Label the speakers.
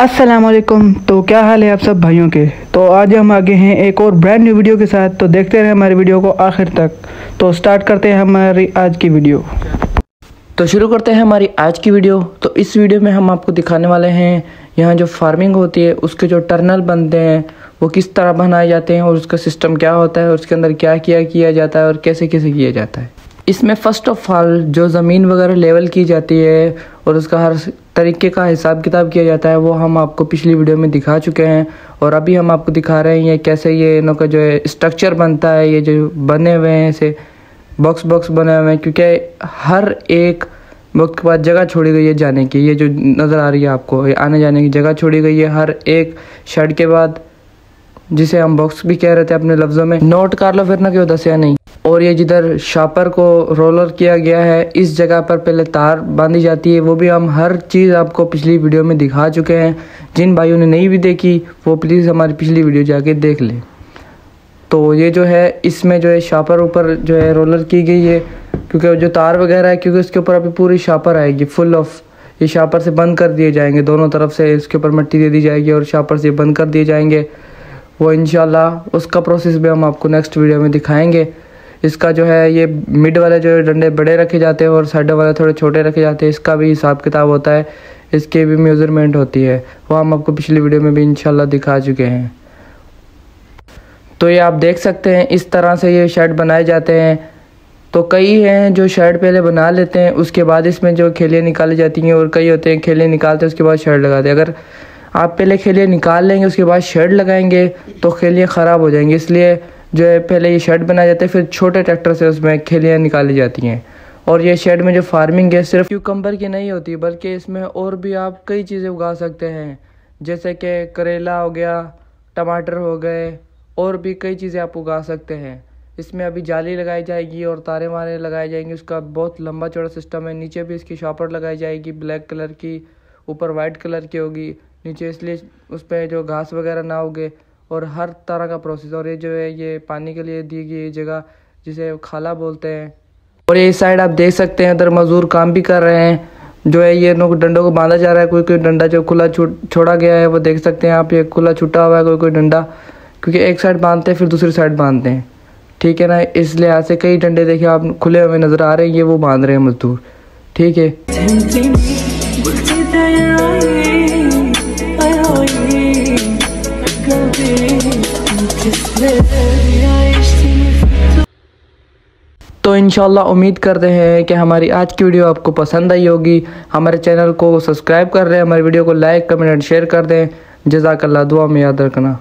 Speaker 1: वालेकुम तो क्या हाल है आप सब भाइयों के? तो आज हम आगे हैं एक और ब्रांड न्यू वीडियो के साथ। तो देखते रहें हमारी वीडियो को आखिर तक। तो स्टार्ट करते हैं हमारी आज की वीडियो तो शुरू करते हैं हमारी आज की वीडियो तो इस वीडियो में हम आपको दिखाने वाले हैं, यहाँ जो फ़ार्मिंग होती है, उसके जो टर्नल बनते हैं, वो किस तरह बनाए जाते हैं और उसका सिस्टम क्या होता है, और उसके अंदर क्या किया किया जाता है, और कैसे कैसे किया जाता है। इसमें फ़र्स्ट ऑफ़ ऑल जो ज़मीन वगैरह लेवल की जाती है और उसका हर तरीके का हिसाब किताब किया जाता है, वो हम आपको पिछली वीडियो में दिखा चुके हैं। और अभी हम आपको दिखा रहे हैं ये कैसे ये इनों का जो है स्ट्रक्चर बनता है, ये जो बने हुए हैं ऐसे बॉक्स बॉक्स बने हुए हैं, क्योंकि हर एक वक्त के बाद जगह छोड़ी गई है जाने की। ये जो नज़र आ रही है आपको, ये आने जाने की जगह छोड़ी गई है। हर एक शर्ट के बाद जिसे हम बॉक्स भी कह रहे थे अपने लफ्ज़ों में, नोट कर लो फिर ना क्यों दसिया नहीं। और ये जिधर शापर को रोलर किया गया है, इस जगह पर पहले तार बांधी जाती है, वो भी हम हर चीज़ आपको पिछली वीडियो में दिखा चुके हैं। जिन भाइयों ने नहीं भी देखी, वो प्लीज़ हमारी पिछली वीडियो जाके देख लें। तो ये जो है, इसमें जो है शापर ऊपर जो है रोलर की गई है, क्योंकि जो तार वगैरह है, क्योंकि उसके ऊपर अभी पूरी शापर आएगी फुल ऑफ़ ये शापर से बंद कर दिए जाएँगे। दोनों तरफ़ से इसके ऊपर मिट्टी दे दी जाएगी और शापर से बंद कर दिए जाएँगे। वो इनशाला उसका प्रोसेस भी हम आपको नेक्स्ट वीडियो में दिखाएँगे। इसका जो है, ये मिड वाले जो डंडे बड़े रखे जाते हैं और साइड वाले थोड़े छोटे रखे जाते हैं, इसका भी हिसाब किताब होता है, इसके भी मेज़रमेंट होती है। वो हम आपको पिछली वीडियो में भी इनशाला दिखा चुके हैं। तो ये आप देख सकते हैं, इस तरह से ये शर्ट बनाए जाते हैं। तो कई हैं जो शर्ट पहले बना लेते हैं, उसके बाद इसमें जो खेलियाँ निकाली जाती हैं और कई होते हैं खेलियाँ निकालते हैं, उसके बाद शर्ट लगाते हैं। अगर आप पहले खेलियाँ निकाल लेंगे, उसके बाद शर्ट लगाएँगे तो खेलियाँ ख़राब हो जाएँगी। इसलिए जो है, पहले ये शेड बनाया जाता है, फिर छोटे ट्रैक्टर से उसमें खेलियाँ निकाली जाती हैं। और ये शेड में जो फ़ार्मिंग है, सिर्फ़ क्यूकम्बर की नहीं होती, बल्कि इसमें और भी आप कई चीज़ें उगा सकते हैं। जैसे कि करेला हो गया, टमाटर हो गए, और भी कई चीज़ें आप उगा सकते हैं। इसमें अभी जाली लगाई जाएगी और तारे मारे लगाए जाएँगे, उसका बहुत लंबा चौड़ा सिस्टम है। नीचे भी इसकी शॉपर लगाई जाएगी ब्लैक कलर की, ऊपर वाइट कलर की होगी। नीचे इसलिए उस पर जो घास वगैरह ना उगे और हर तरह का प्रोसेस और ये जो है, ये पानी के लिए दी गई जगह, जिसे खाला बोलते हैं। और ये साइड आप देख सकते हैं, इधर मज़दूर काम भी कर रहे हैं। जो है, ये डंडों को बांधा जा रहा है। कोई कोई डंडा जो खुला छोड़ा गया है, वो देख सकते हैं आप, ये खुला छुटा हुआ है, कोई कोई डंडा। क्योंकि एक साइड बांधते हैं, फिर दूसरी साइड बांधते हैं। ठीक है ना? इस लिहाज से कई डंडे देखिए आप, खुले हुए नज़र आ रहे हैं, ये वो बाँध रहे हैं मजदूर। ठीक है? तो इनशाला उम्मीद करते हैं कि हमारी आज की वीडियो आपको पसंद आई होगी। हमारे चैनल को सब्सक्राइब कर रहे हैं हमारी वीडियो को लाइक, कमेंट एंड शेयर कर दें। जजाकल्ला दुआ में याद रखना।